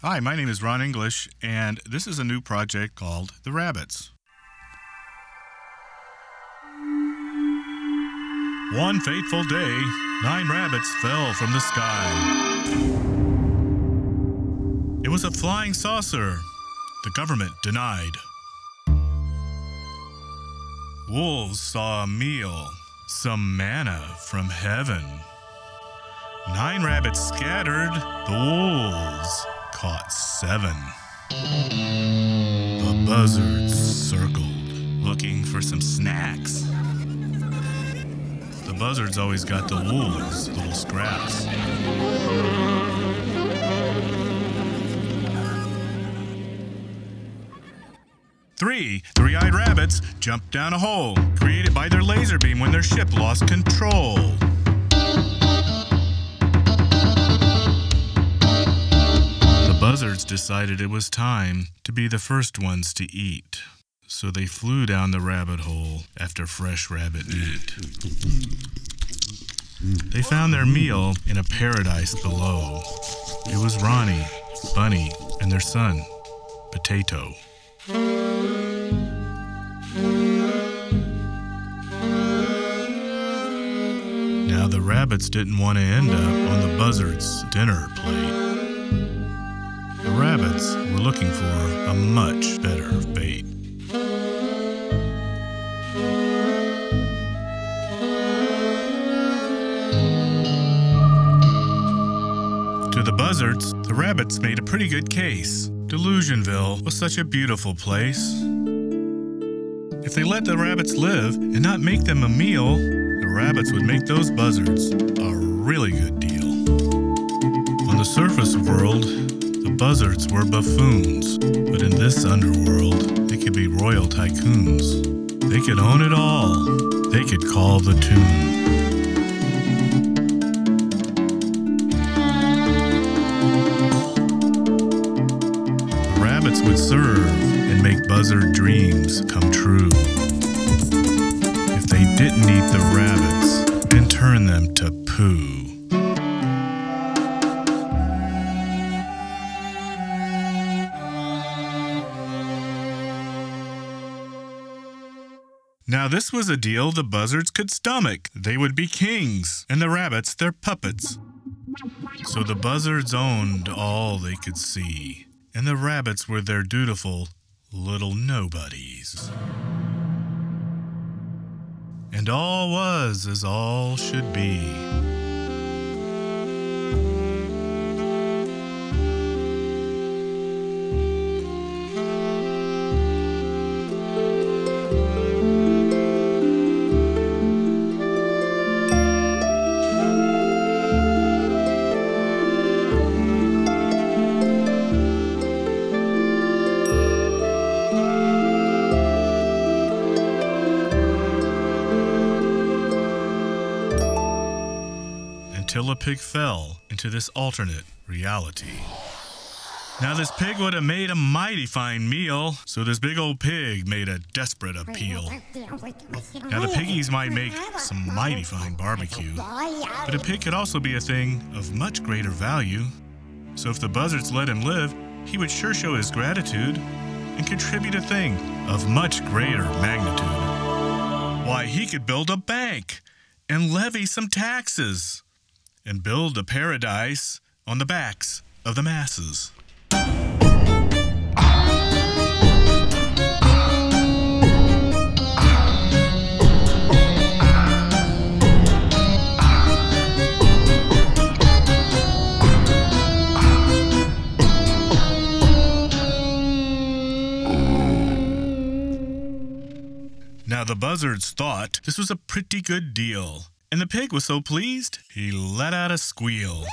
Hi, my name is Ron English, and this is a new project called The Rabbbits. One fateful day, nine rabbits fell from the sky. It was a flying saucer. The government denied. Wolves saw a meal, some manna from heaven. Nine rabbits scattered, the wolves caught seven. The buzzards circled, looking for some snacks. The buzzards always got the wolves' little scraps. Three three eyed rabbits jumped down a hole created by their laser beam when their ship lost control. Buzzards decided it was time to be the first ones to eat. So they flew down the rabbit hole after fresh rabbit meat. They found their meal in a paradise below. It was Ronnie, Bunny, and their son, Potato. Now the rabbits didn't want to end up on the buzzard's dinner plate. Rabbits were looking for a much better bait. To the buzzards, the rabbits made a pretty good case. Delusionville was such a beautiful place. If they let the rabbits live and not make them a meal, the rabbits would make those buzzards a really good deal. On the surface world, buzzards were buffoons, but in this underworld, they could be royal tycoons. They could own it all. They could call the tune. The rabbits would serve and make buzzard dreams come true. Now, this was a deal the buzzards could stomach. They would be kings, and the rabbits their puppets. So the buzzards owned all they could see, and the rabbits were their dutiful little nobodies. And all was as all should be. Until a pig fell into this alternate reality. Now, this pig would have made a mighty fine meal, so this big old pig made a desperate appeal. Now, the piggies might make some mighty fine barbecue, but a pig could also be a thing of much greater value. So, if the buzzards let him live, he would sure show his gratitude and contribute a thing of much greater magnitude. Why, he could build a bank and levy some taxes and build a paradise on the backs of the masses. Now the buzzards thought this was a pretty good deal, and the pig was so pleased he let out a squeal.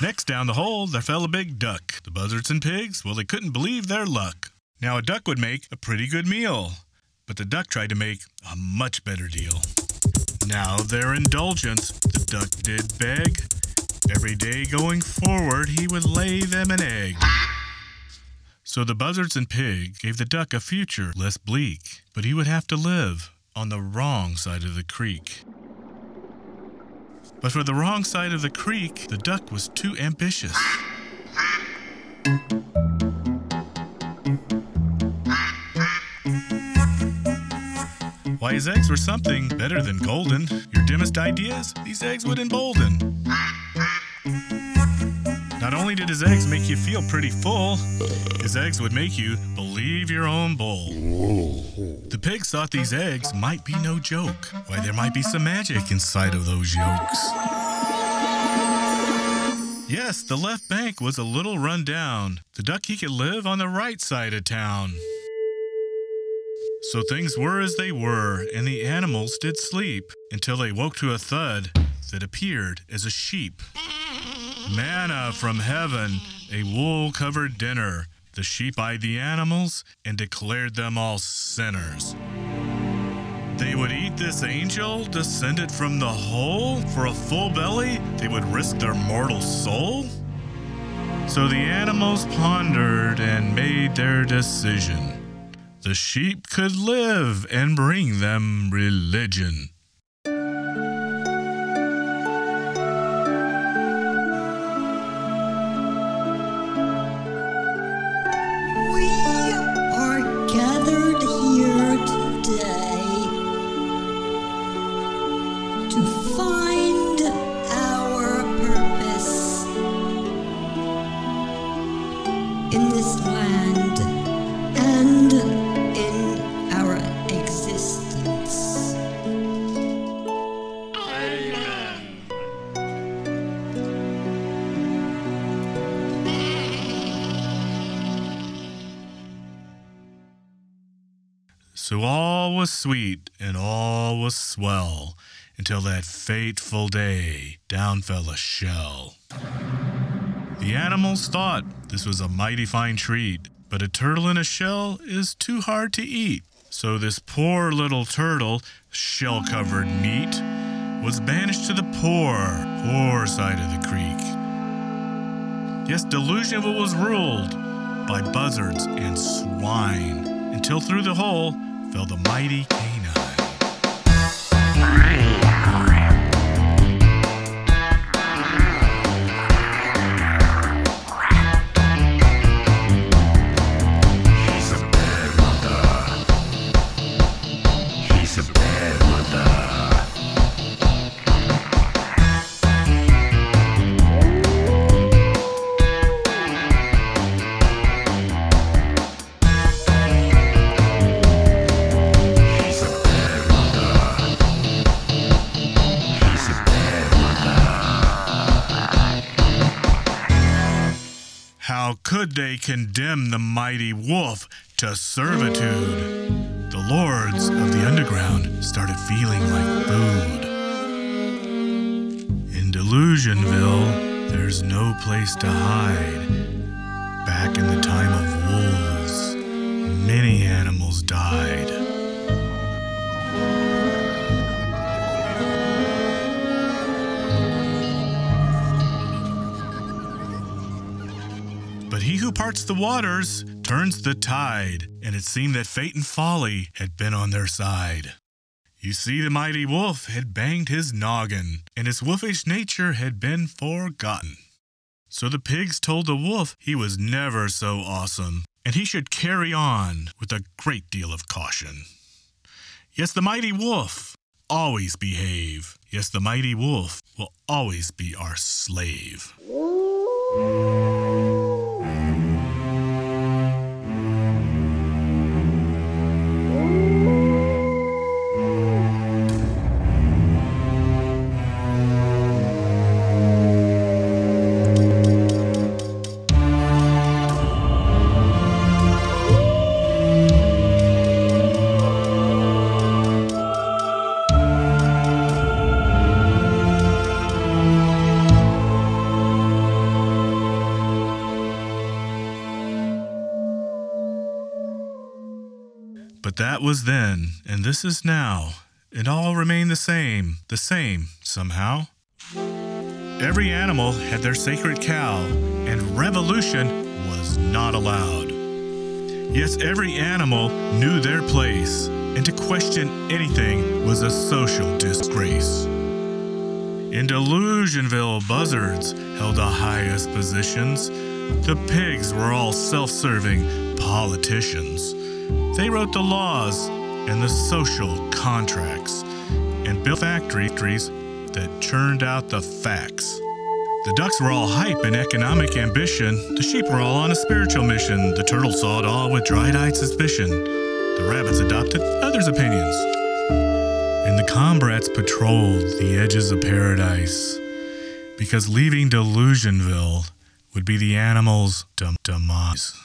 Next down the hole there fell a big duck. The buzzards and pigs, well, they couldn't believe their luck. Now a duck would make a pretty good meal, but the duck tried to make a much better deal. Now their indulgence the duck did beg. Every day going forward he would lay them an egg. So the buzzards and pig gave the duck a future less bleak, but he would have to live on the wrong side of the creek. But for the wrong side of the creek, the duck was too ambitious. Why his eggs were something better than golden. Your dimmest ideas? These eggs would embolden. Not only did his eggs make you feel pretty full, his eggs would make you believe your own bull. The pigs thought these eggs might be no joke. Why, there might be some magic inside of those yolks. Yes, the left bank was a little run down. The duck he could live on the right side of town. So things were as they were, and the animals did sleep until they woke to a thud that appeared as a sheep. Manna from heaven, a wool covered dinner. The sheep eyed the animals and declared them all sinners. They would eat this angel descended from the hole for a full belly? They would risk their mortal soul? So the animals pondered and made their decision. The sheep could live and bring them religion. So all was sweet and all was swell until that fateful day down fell a shell. The animals thought this was a mighty fine treat, but a turtle in a shell is too hard to eat. So this poor little turtle, shell covered meat, was banished to the poor, poor side of the creek. Yes, Delusionville was ruled by buzzards and swine until through the hole fell the mighty canine. Could they condemn the mighty wolf to servitude? The lords of the underground started feeling like food. In Delusionville, there's no place to hide. Back in the time of wolves, many animals died. Who parts the waters turns the tide, and it seemed that fate and folly had been on their side. You see, the mighty wolf had banged his noggin, and his wolfish nature had been forgotten. So the pigs told the wolf he was never so awesome, and he should carry on with a great deal of caution. Yes, the mighty wolf always behave. Yes, the mighty wolf will always be our slave. But that was then, and this is now, and all remain the same, the same, somehow. Every animal had their sacred cow, and revolution was not allowed. Yes, every animal knew their place, and to question anything was a social disgrace. In Delusionville, buzzards held the highest positions. The pigs were all self serving politicians. They wrote the laws, and the social contracts and built factories that churned out the facts. The ducks were all hype and economic ambition. The sheep were all on a spiritual mission. The turtles saw it all with dried-eyed suspicion. The rabbits adopted others' opinions. And the comrades patrolled the edges of paradise because leaving Delusionville would be the animals' dem- demise.